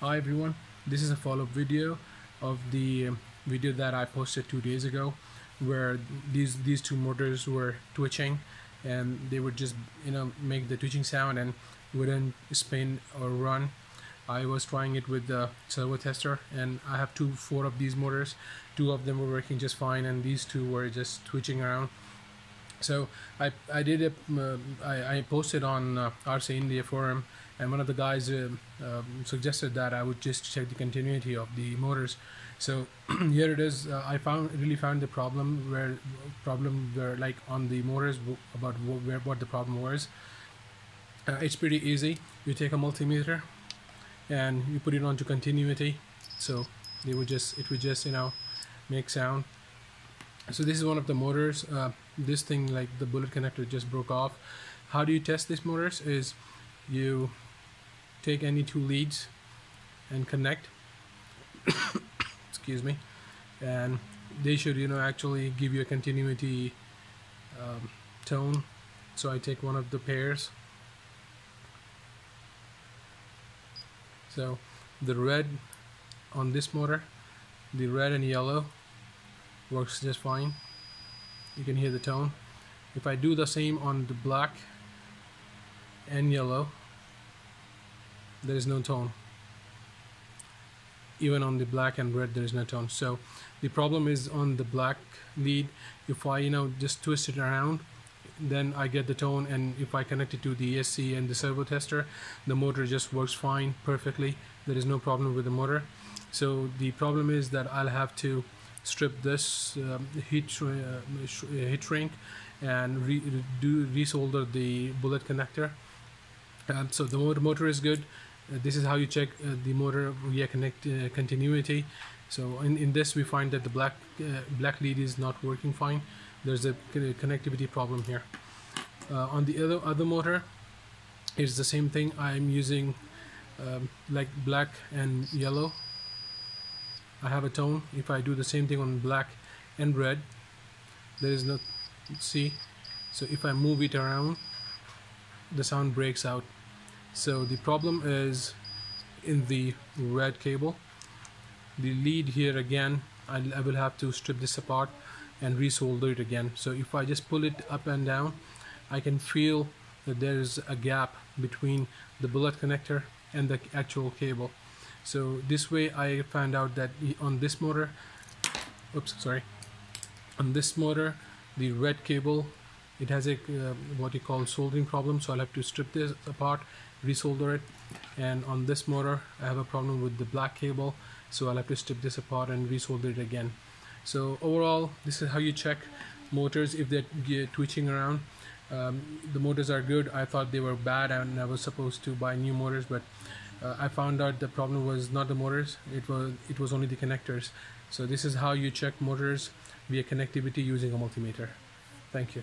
Hi everyone, this is a follow-up video of the um, video that I posted two days ago where these these two motors were twitching and they would just you know make the twitching sound and wouldn't spin or run. I was trying it with the servo tester and I have two four of these motors. Two of them were working just fine and these two were just twitching around. So I, I did a, uh, I, I posted on uh, RC India forum and one of the guys uh, um, suggested that I would just check the continuity of the motors. So here it is. Uh, I found really found the problem where problem where like on the motors about where what the problem was. Uh, it's pretty easy. You take a multimeter and you put it onto continuity. So they would just it would just you know make sound. So this is one of the motors. Uh, this thing like the bullet connector just broke off. How do you test these motors is you take any two leads and connect excuse me and they should you know actually give you a continuity um, tone. So I take one of the pairs. So the red on this motor the red and yellow works just fine. You can hear the tone. If I do the same on the black and yellow there is no tone. Even on the black and red there is no tone. So the problem is on the black lead if I you know just twist it around then I get the tone and if I connect it to the ESC and the servo tester the motor just works fine perfectly. There is no problem with the motor. So the problem is that I'll have to strip this um, heat, uh, heat shrink and re do resolder the bullet connector. Um, so the motor, is good. uh, this is how you check uh, the motor via connect uh, continuity. So in, in this we find that the black black lead is not working fine. There's a connectivity problem here. On the other other motor it's the same thing. I'm using um, like black and yellow. I have a tone. If I do the same thing on black and red there is no see? So if I move it around the sound breaks out so the problem is in the red cable. The lead here again I, I will have to strip this apart and resolder it again. So if I just pull it up and down I can feel that there is a gap between the bullet connector and the actual cable. So this way I found out that on this motor oops sorry. On this motor the red cable it has a uh, what you call soldering problem so I'll have to strip this apart resolder it. And on this motor I have a problem with the black cable so I'll have to strip this apart and resolder it again. So overall this is how you check motors if they're twitching around. Um, the motors are good. I thought they were bad and I was supposed to buy new motors but uh, I found out the problem was not the motors. It was it was only the connectors. So this is how you check motors via connectivity using a multimeter. Thank you